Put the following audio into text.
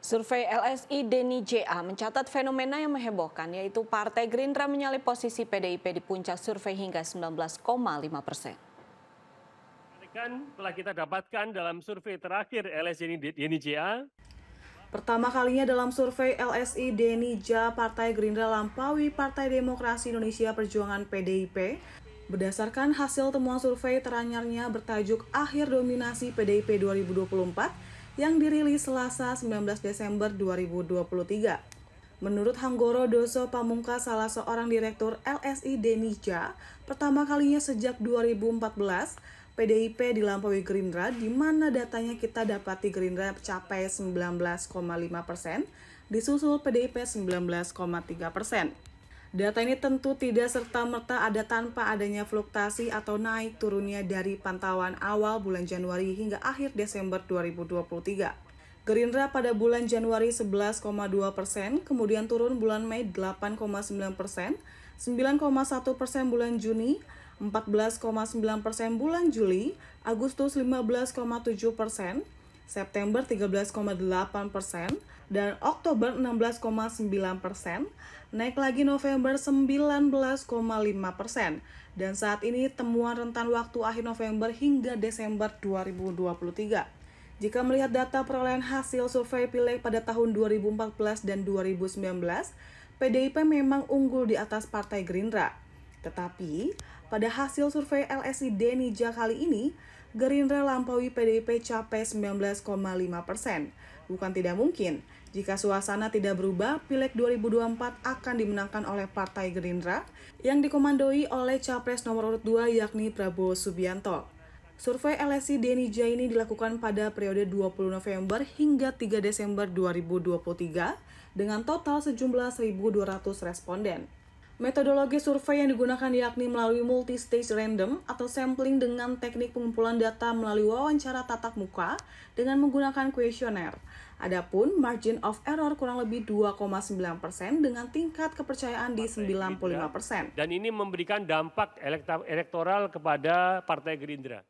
Survei LSI Deni JA mencatat fenomena yang menghebohkan, yaitu Partai Gerindra menyalip posisi PDIP di puncak survei hingga 19,5 persen. telah kita dapatkan dalam survei terakhir LSI Deni JA. Pertama kalinya dalam survei LSI Deni JA Partai Gerindra lampaui Partai Demokrasi Indonesia Perjuangan PDIP Berdasarkan hasil temuan survei teranyarnya bertajuk Akhir Dominasi PDIP 2024 yang dirilis Selasa 19 Desember 2023. Menurut Hanggoro Doso Pamungkas, salah seorang direktur LSI Denija, pertama kalinya sejak 2014, PDIP dilampaui Gerindra, di mana datanya kita dapati Gerindra mencapai 19,5 persen, disusul PDIP 19,3 persen. Data ini tentu tidak serta-merta ada tanpa adanya fluktuasi atau naik turunnya dari pantauan awal bulan Januari hingga akhir Desember 2023. Gerindra pada bulan Januari 11,2 persen, kemudian turun bulan Mei 8,9 persen, 9,1 persen bulan Juni, 14,9 persen bulan Juli, Agustus 15,7 persen, September 13,8 persen, dan Oktober 16,9 persen, naik lagi November 19,5 persen, dan saat ini temuan rentan waktu akhir November hingga Desember 2023. Jika melihat data perolehan hasil survei pileg pada tahun 2014 dan 2019, PDIP memang unggul di atas Partai Gerindra. Tetapi, pada hasil survei LSI Denija kali ini, Gerindra lampaui PDIP capai 19,5 persen. Bukan tidak mungkin, jika suasana tidak berubah, Pileg 2024 akan dimenangkan oleh Partai Gerindra yang dikomandoi oleh Capres nomor urut 2 yakni Prabowo Subianto. Survei LSI Denija ini dilakukan pada periode 20 November hingga 3 Desember 2023 dengan total sejumlah 1.200 responden. Metodologi survei yang digunakan yakni melalui multi-stage random atau sampling dengan teknik pengumpulan data melalui wawancara tatap muka dengan menggunakan kuesioner. Adapun margin of error kurang lebih 2,9% dengan tingkat kepercayaan di 95%. Dan ini memberikan dampak elektoral kepada Partai Gerindra.